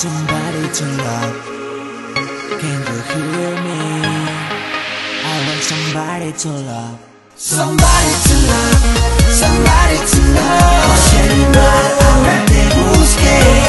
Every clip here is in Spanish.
to love. Can you hear me? I want somebody to love. Somebody to love, somebody to love. Oye, mal, aún te busqué.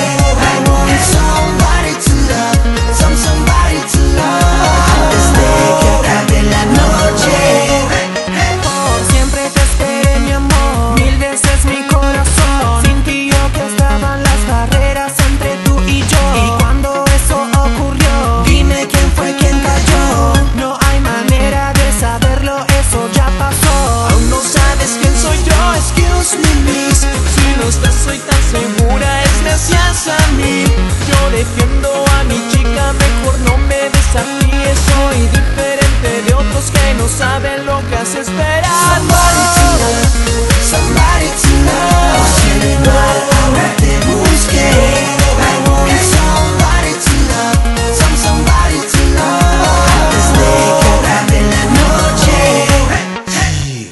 A mí. Yo defiendo a mi chica, mejor no me desafíes. Soy diferente de otros que no saben lo que has esperado Somebody.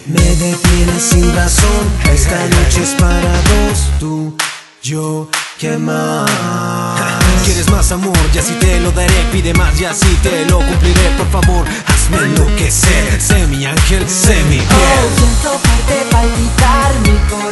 Me detienes sin razón. Esta noche es para dos, tú, yo, ¿qué más? ¿Quieres más amor? Ya si te lo daré, pide más, ya si te lo cumpliré, por favor, hazme enloquecer. Sé mi ángel, sé mi Oh, fiel. siento parte palpitar mi corazón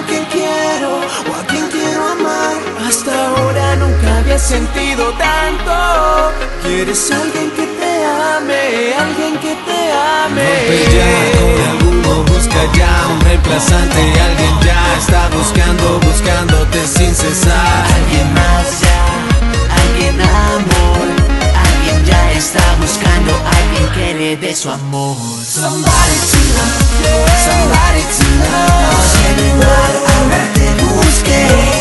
lo que quiero o a quién quiero amar. Hasta ahora nunca había sentido tanto Quieres alguien que te ame, Alguien que te Rompe ya ame con alguno, busca ya un reemplazante. Alguien ya está buscando, buscándote sin cesar. alguien más ya, alguien amor, alguien ya está buscando a alguien que le dé su amor. Somebody to love, somebody to love. Aún te busqué.